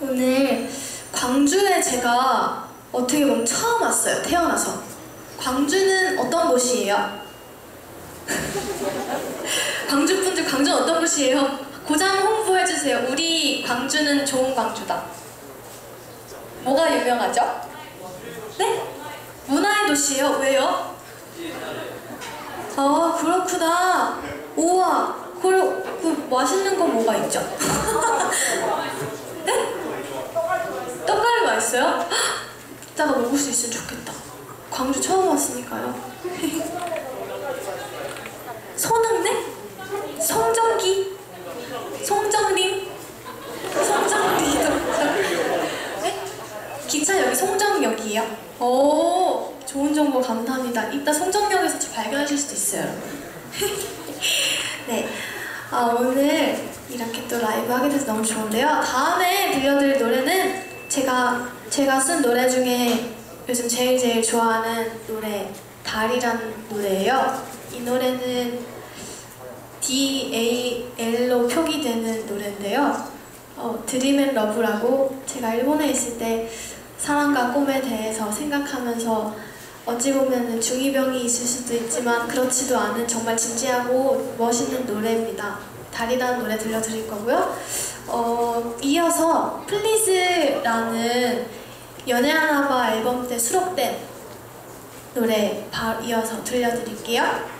오늘 광주에 제가 어떻게 보면 처음 왔어요. 태어나서. 광주는 어떤 곳이에요? 광주 분들 광주는 어떤 곳이에요? 고장 홍보해주세요. 우리 광주는 좋은 광주다. 뭐가 유명하죠? 네? 문화의 도시예요. 왜요? 아 그렇구나. 우와. 그리고 그 맛있는 거 뭐가 있죠? 네? 헉, 이따가 먹을 수 있으면 좋겠다. 광주 처음 왔으니까요. 손흥래? 성정기? 송정림? 송정리도 네? 기차 여기 송정역이에요? 오 좋은 정보 감사합니다. 이따 송정역에서 저 발견하실 수도 있어요. 네, 아, 오늘 이렇게 또 라이브 하게 돼서 너무 좋은데요. 다음에 들려드릴 노래는 제가 제가 쓴 노래 중에 요즘 제일 제일 좋아하는 노래 달이라는 노래예요. 이 노래는 D A L로 표기되는 노래인데요. 어, Dream and Love라고 제가 일본에 있을 때 사랑과 꿈에 대해서 생각하면서 어찌 보면 중2병이 있을 수도 있지만 그렇지도 않은 정말 진지하고 멋있는 노래입니다. 달이라는 노래 들려드릴 거고요. 어, 이어서 플리즈라는 연애하나봐 앨범 때 수록된 노래 바, 이어서 들려드릴게요.